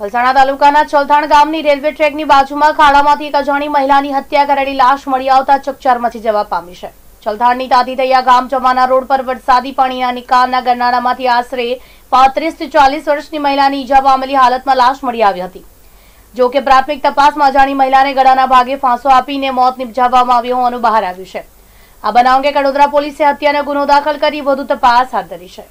વલસાણા તાલુકાના ચલથાણ ગામની રેલવે ટ્રેકની બાજુમાં ખાડામાંથી એક અજાણી મહિલાની હત્યા કરેલી લાશ મળી આવતા ચકચાર મચી જવા પામી છે. ચલથાણની તાતીતૈયા ગામ જમાના રોડ પર વરસાદી પાણીના નિકાલના ગરનાળામાંથી આશરે પાંત્રીસથી ચાલીસ વર્ષની મહિલાની ઈજા પામેલી હાલતમાં લાશ મળી આવી હતી. જો કે પ્રાથમિક તપાસમાં અજાણી મહિલાને ગળાના ભાગે ફાંસો આપીને મોત નિપજાવવામાં આવ્યું હોવાનું બહાર આવ્યું છે. આ બનાવ અંગે કડોદરા પોલીસે હત્યાનો ગુનો દાખલ કરી વધુ તપાસ હાથ ધરી છે.